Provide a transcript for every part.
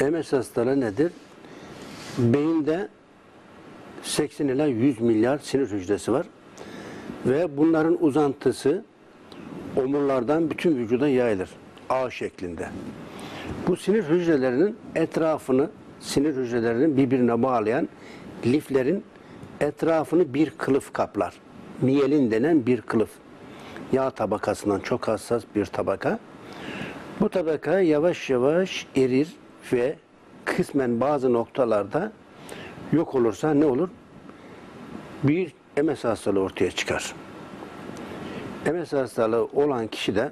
MS hastalığı nedir? Beyinde 80 ila 100 milyar sinir hücresi var. Ve bunların uzantısı omurlardan bütün vücuda yayılır. ağ şeklinde. Bu sinir hücrelerinin etrafını, sinir hücrelerinin birbirine bağlayan liflerin etrafını bir kılıf kaplar. Miyelin denen bir kılıf. Yağ tabakasından çok hassas bir tabaka. Bu tabaka yavaş yavaş erir ve kısmen bazı noktalarda yok olursa ne olur? Bir MS hastalığı ortaya çıkar. MS hastalığı olan kişide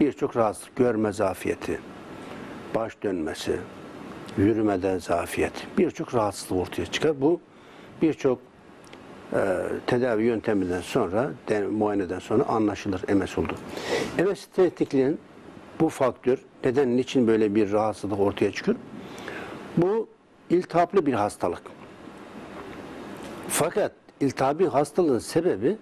birçok rahatsızlık, görme zafiyeti, baş dönmesi, yürümede zafiyet, birçok rahatsızlık ortaya çıkar. Bu birçok e, tedavi yönteminden sonra, den, muayeneden sonra anlaşılır MS oldu. MS tetikliğinin bu faktör, neden, niçin böyle bir rahatsızlık ortaya çıkıyor? Bu iltihaplı bir hastalık. Fakat iltihabi hastalığın sebebi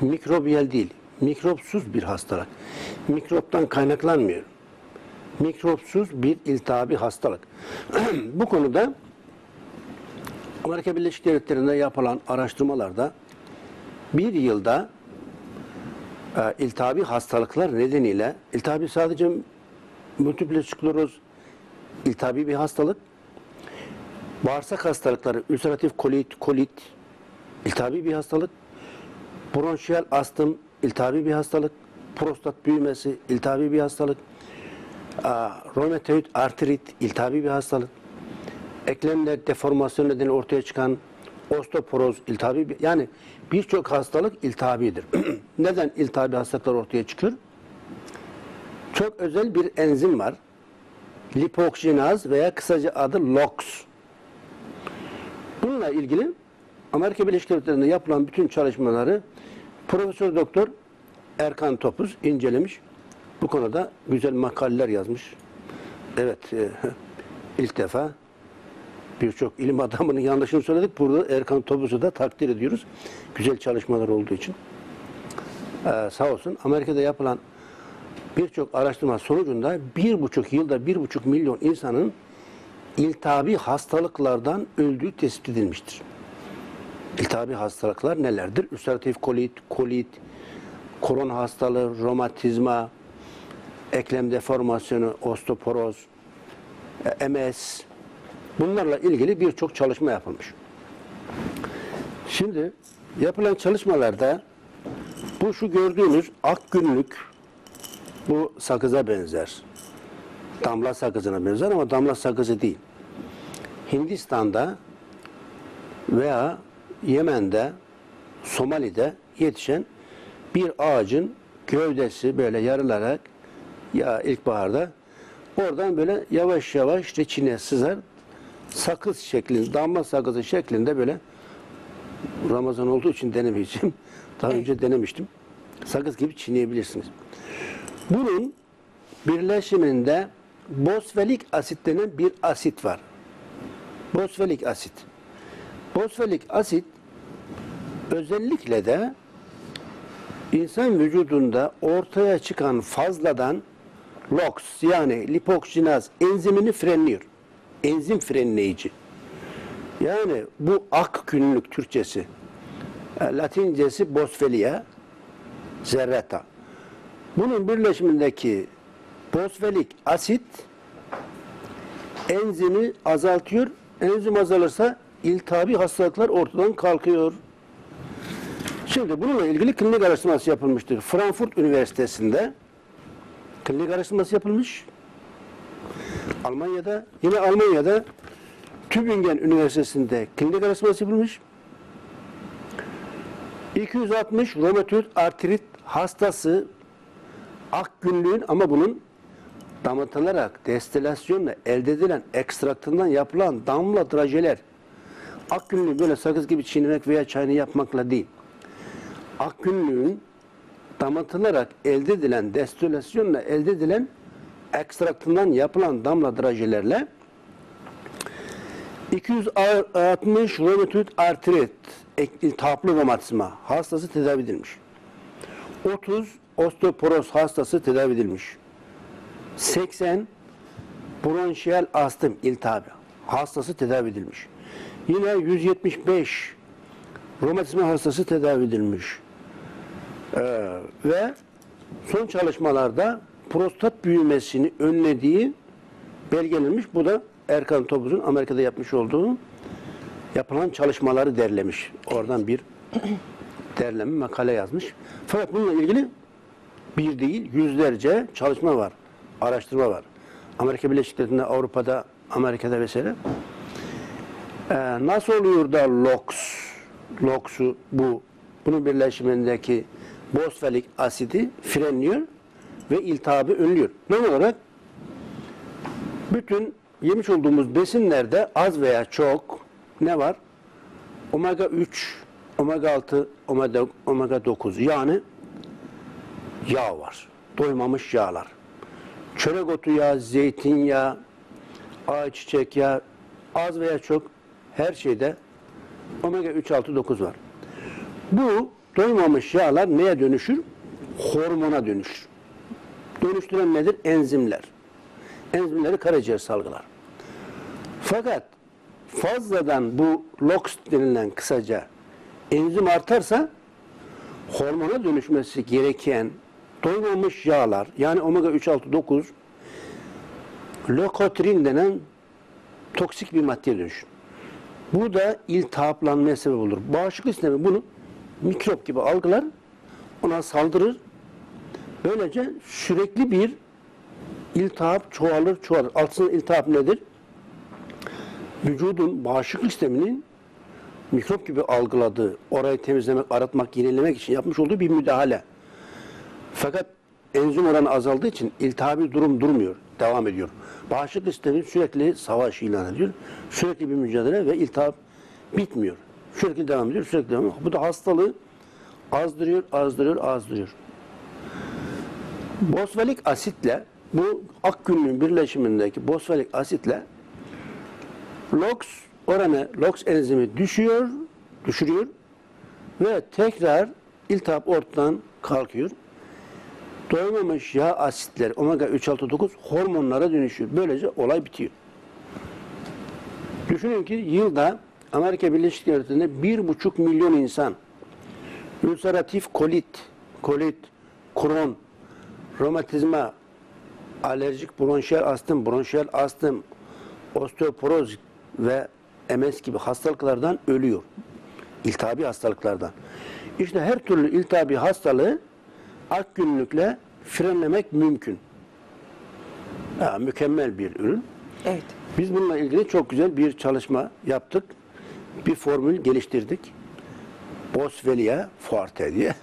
mikrobiyel değil, mikropsuz bir hastalık. Mikroptan kaynaklanmıyor. Mikropsuz bir iltihabi hastalık. Bu konuda Amerika Birleşik Devletleri'nde yapılan araştırmalarda bir yılda e, iltihabi hastalıklar nedeniyle, iltihabi sadece multiple skleroz iltihabi bir hastalık, bağırsak hastalıkları, ülseratif kolit, kolit, iltihabi bir hastalık, bronşiyel astım, iltihabi bir hastalık, prostat büyümesi, iltihabi bir hastalık, romatoid artrit, iltihabi bir hastalık, eklemler deformasyon nedeniyle ortaya çıkan osteoporoz, iltihabi bir, yani birçok hastalık iltihabidir. Neden iltihabi hastalıklar ortaya çıkıyor? Çok özel bir enzim var. Lipoksijinaz veya kısaca adı LOX. Bununla ilgili Amerika Birleşik Devletleri'nde yapılan bütün çalışmaları Profesör Doktor Erkan Topuz incelemiş. Bu konuda güzel makaleler yazmış. Evet, e, ilk defa birçok ilim adamının yanlışını söyledik. Burada Erkan Topuz'u da takdir ediyoruz. Güzel çalışmalar olduğu için. Ee, sağ olsun Amerika'da yapılan birçok araştırma sonucunda bir buçuk yılda bir buçuk milyon insanın iltihabi hastalıklardan öldüğü tespit edilmiştir. İltihabi hastalıklar nelerdir? Ülseratif kolit, kolit, koron hastalığı, romatizma, eklem deformasyonu, osteoporoz, e, MS, bunlarla ilgili birçok çalışma yapılmış. Şimdi yapılan çalışmalarda bu şu gördüğünüz ak günlük bu sakıza benzer. Damla sakızına benzer ama damla sakızı değil. Hindistan'da veya Yemen'de, Somali'de yetişen bir ağacın gövdesi böyle yarılarak ya ilkbaharda oradan böyle yavaş yavaş reçine sızar. Sakız şeklinde, damla sakızı şeklinde böyle Ramazan olduğu için denemeyeceğim. Daha önce denemiştim. Sakız gibi çiğneyebilirsiniz. Bunun birleşiminde bosfelik asit denen bir asit var. Bosfelik asit. Bosfelik asit özellikle de insan vücudunda ortaya çıkan fazladan LOX yani lipoksijinaz enzimini frenliyor. Enzim frenleyici. Yani bu ak günlük Türkçesi, e, Latincesi bosfelia, zerreta. Bunun birleşimindeki bosfelik asit enzimi azaltıyor. Enzim azalırsa iltihabi hastalıklar ortadan kalkıyor. Şimdi bununla ilgili klinik araştırması yapılmıştır. Frankfurt Üniversitesi'nde klinik araştırması yapılmış. Almanya'da, yine Almanya'da Tübingen Üniversitesi'nde klinik araştırması yapılmış. 260 romatoid artrit hastası ak ama bunun damıtılarak destilasyonla elde edilen ekstraktından yapılan damla drajeler ak böyle sakız gibi çiğnemek veya çayını yapmakla değil. Ak günlüğün elde edilen destilasyonla elde edilen ekstraktından yapılan damla drajelerle 260 romatoid artrit iltihaplı romatizma hastası tedavi edilmiş. 30 osteoporoz hastası tedavi edilmiş. 80 bronşiyel astım iltihabı hastası tedavi edilmiş. Yine 175 romatizma hastası tedavi edilmiş. Ee, ve son çalışmalarda prostat büyümesini önlediği belgelenmiş. Bu da Erkan Topuz'un Amerika'da yapmış olduğu yapılan çalışmaları derlemiş. Oradan bir derleme makale yazmış. Fakat bununla ilgili bir değil yüzlerce çalışma var, araştırma var. Amerika Birleşik Devletleri'nde, Avrupa'da, Amerika'da vesaire. Ee, nasıl oluyor da LOX, LOX'u bu, bunun birleşimindeki bosfelik asidi frenliyor ve iltihabı önlüyor. Normal olarak bütün yemiş olduğumuz besinlerde az veya çok ne var? Omega 3, omega 6, omega, omega 9 yani yağ var. Doymamış yağlar. Çörek otu yağı, zeytinyağı, ayçiçek yağı az veya çok her şeyde omega 3, 6, 9 var. Bu doymamış yağlar neye dönüşür? Hormona dönüşür. Dönüştüren nedir? Enzimler. Enzimleri karaciğer salgılar. Fakat fazladan bu LOX denilen kısaca enzim artarsa hormona dönüşmesi gereken doymamış yağlar yani omega 3 6 9 lokotrin denen toksik bir maddeye dönüşür. Bu da iltihaplanmaya sebep olur. Bağışıklık sistemi bunu mikrop gibi algılar, ona saldırır. Böylece sürekli bir iltihap çoğalır, çoğalır. Altında iltihap nedir? Vücudun bağışıklık sisteminin mikrop gibi algıladığı, orayı temizlemek, aratmak, yenilemek için yapmış olduğu bir müdahale. Fakat enzim oranı azaldığı için iltihabi durum durmuyor, devam ediyor. Bağışıklık sistemi sürekli savaş ilan ediyor. Sürekli bir mücadele ve iltihap bitmiyor. Sürekli devam ediyor, sürekli devam ediyor. Bu da hastalığı azdırıyor, azdırıyor, azdırıyor. Bosfelik asitle bu akgünlüğün birleşimindeki bosfelik asitle LOX oranı, LOX enzimi düşüyor, düşürüyor ve tekrar iltihap ortadan kalkıyor. Doymamış yağ asitleri omega 3 6 9 hormonlara dönüşüyor. Böylece olay bitiyor. Düşünün ki yılda Amerika Birleşik Devletleri'nde 1,5 milyon insan ülseratif kolit, kolit, kron, romatizma, alerjik bronşiyel astım, bronşiyel astım, osteoporoz ve MS gibi hastalıklardan ölüyor. İltihabi hastalıklardan. İşte her türlü iltihabi hastalığı ak günlükle frenlemek mümkün. Ya, mükemmel bir ürün. Evet. Biz bununla ilgili çok güzel bir çalışma yaptık. Bir formül geliştirdik. Boswellia forte diye.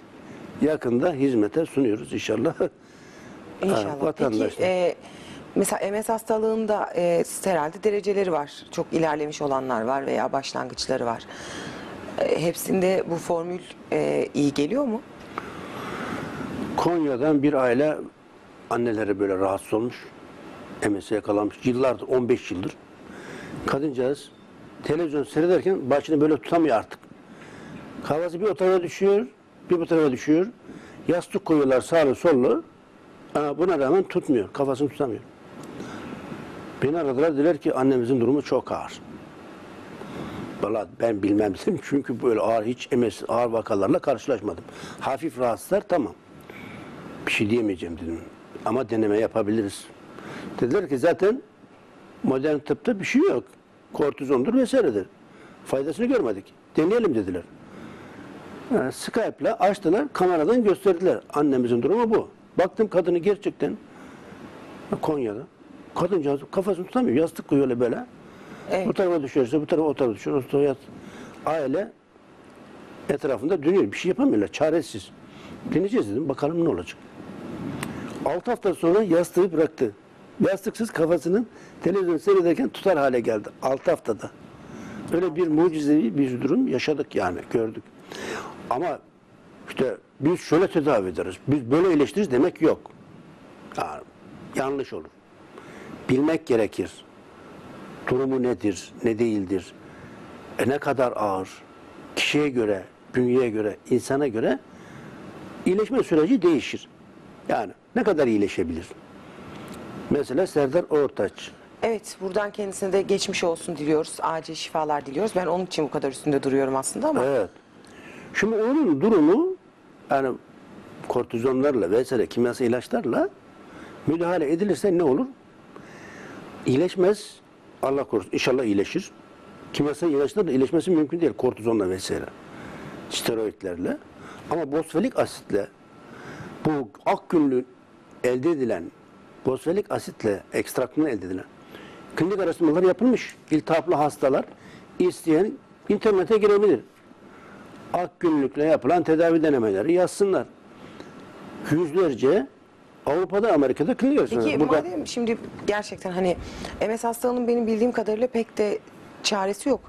Yakında hizmete sunuyoruz inşallah. İnşallah. Peki vatandaşlar. e, mesela MS hastalığında e, herhalde dereceleri var. Çok ilerlemiş olanlar var veya başlangıçları var. E, hepsinde bu formül e, iyi geliyor mu? Konya'dan bir aile anneleri böyle rahatsız olmuş. MS'e yakalanmış. Yıllardır, 15 yıldır. Kadıncağız televizyon seyrederken başını böyle tutamıyor artık. Kafası bir o tarafa düşüyor, bir bu tarafa düşüyor. Yastık koyuyorlar sağlı sollu. Buna rağmen tutmuyor, kafasını tutamıyor. Beni aradılar, dediler ki annemizin durumu çok ağır. Valla ben bilmem dedim çünkü böyle ağır hiç MS ağır vakalarla karşılaşmadım. Hafif rahatsızlar tamam. Bir şey diyemeyeceğim dedim. Ama deneme yapabiliriz. Dediler ki zaten modern tıpta bir şey yok. Kortizondur vesairedir. Faydasını görmedik. Deneyelim dediler. Yani Skype'la açtılar, kameradan gösterdiler. Annemizin durumu bu. Baktım kadını gerçekten Konya'da. Kadıncağız kafasını tutamıyor. Yastık koyuyor öyle böyle. Evet. Bu tarafa düşerse bu tarafa o tarafa düşüyor. O yat. Aile etrafında dönüyor. Bir şey yapamıyorlar. Çaresiz. Deneyeceğiz dedim. Bakalım ne olacak. 6 hafta sonra yastığı bıraktı. Yastıksız kafasının televizyon seyrederken tutar hale geldi. 6 haftada. Öyle bir mucizevi bir durum yaşadık yani gördük. Ama işte biz şöyle tedavi ederiz. Biz böyle iyileştiririz demek yok. Yani yanlış olur. Bilmek gerekir. Durumu nedir, ne değildir, e ne kadar ağır, kişiye göre, bünyeye göre, insana göre iyileşme süreci değişir. Yani ne kadar iyileşebilir? Mesela Serdar Ortaç Evet, buradan kendisine de geçmiş olsun diliyoruz. Acil şifalar diliyoruz. Ben onun için bu kadar üstünde duruyorum aslında ama Evet. Şimdi onun durumu yani kortizonlarla vesaire kimyasal ilaçlarla müdahale edilirse ne olur? İyileşmez. Allah korusun. İnşallah iyileşir. Kimyasal ilaçlarla iyileşmesi mümkün değil. Kortizonla vesaire. Steroidlerle. Ama bosfelik asitle bu ak günlü elde edilen bosfelik asitle ekstraktından elde edilen klinik araştırmalar yapılmış. İltihaplı hastalar isteyen internete girebilir. Ak günlükle yapılan tedavi denemeleri yazsınlar. Yüzlerce Avrupa'da, Amerika'da araştırmalar. Peki Burada madem şimdi gerçekten hani MS hastalığının benim bildiğim kadarıyla pek de çaresi yok.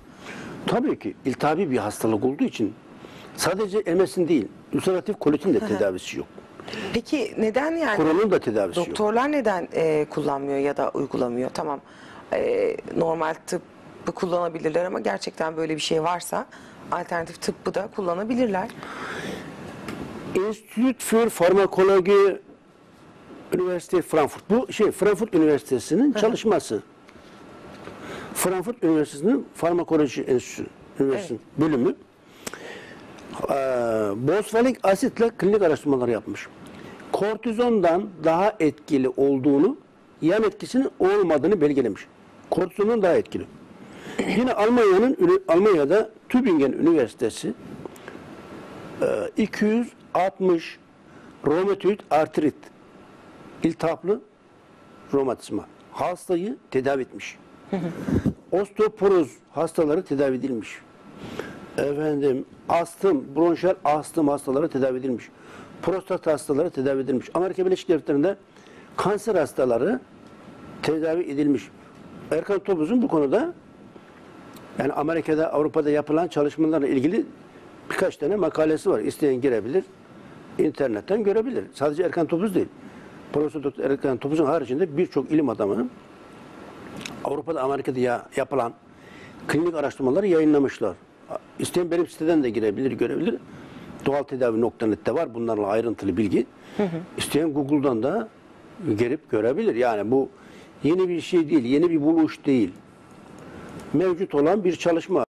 tabii ki iltihabi bir hastalık olduğu için sadece MS'in değil, ülseratif kolitin de tedavisi yok. Peki neden yani Koronun da tedavisi yok. doktorlar neden e, kullanmıyor ya da uygulamıyor? Tamam e, normal tıbbı kullanabilirler ama gerçekten böyle bir şey varsa alternatif tıbbı da kullanabilirler. Institut für Pharmakoloji Üniversite Frankfurt. Bu şey Frankfurt Üniversitesi'nin çalışması. Frankfurt Üniversitesi'nin Farmakoloji Enstitüsü Üniversitesi bölümü. Ee, Bosfelik asitle klinik araştırmalar yapmış. Kortizondan daha etkili olduğunu, yan etkisinin olmadığını belgelemiş. Kortizonun daha etkili. Yine Almanya'nın Almanya'da Tübingen Üniversitesi e, 260 romatoid artrit iltihaplı romatizma hastayı tedavi etmiş. Osteoporoz hastaları tedavi edilmiş. Efendim astım, bronşal astım hastaları tedavi edilmiş. Prostat hastaları tedavi edilmiş. Amerika Birleşik Devletleri'nde kanser hastaları tedavi edilmiş. Erkan Topuz'un bu konuda yani Amerika'da, Avrupa'da yapılan çalışmalarla ilgili birkaç tane makalesi var. İsteyen girebilir, internetten görebilir. Sadece Erkan Topuz değil. Profesör Doktor Erkan Topuz'un haricinde birçok ilim adamı Avrupa'da, Amerika'da ya- yapılan klinik araştırmaları yayınlamışlar. İsteyen benim siteden de girebilir, görebilir. Doğaltedavi.net'te var bunlarla ayrıntılı bilgi. İsteyen Google'dan da girip görebilir. Yani bu yeni bir şey değil, yeni bir buluş değil. Mevcut olan bir çalışma.